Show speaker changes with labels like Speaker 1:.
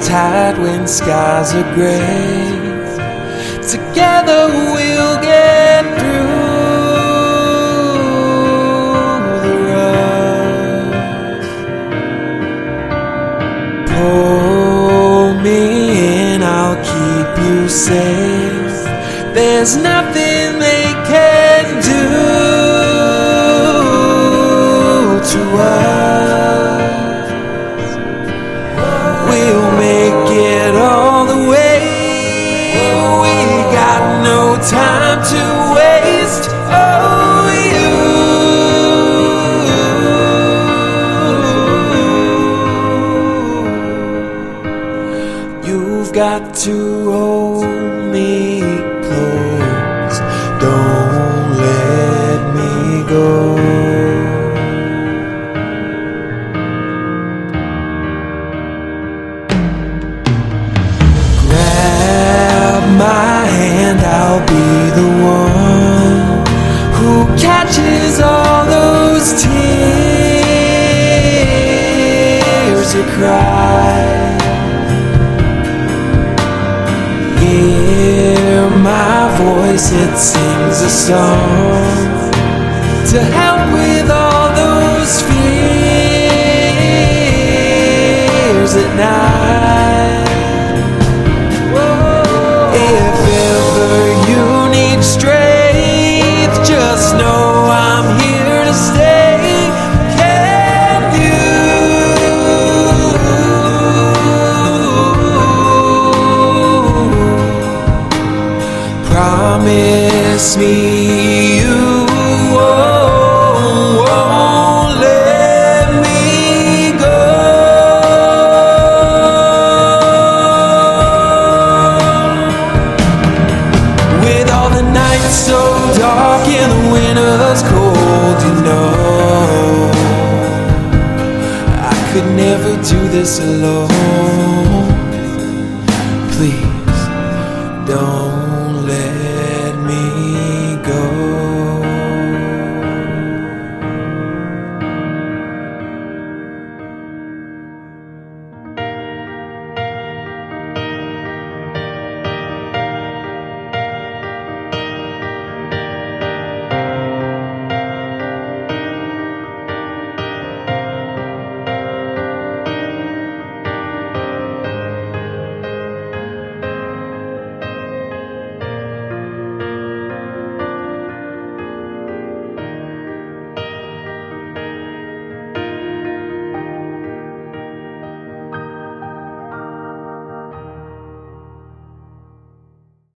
Speaker 1: tight when skies are gray. Together we'll get through the rough. Pull me in, I'll keep you safe. There's nothing they time to waste. Oh, you. You've got to hold cry. Hear my voice, it sings a song to help with all those fears promise me you won't, let me go? With all the nights so dark and the winters cold, you know I could never do this alone. Please.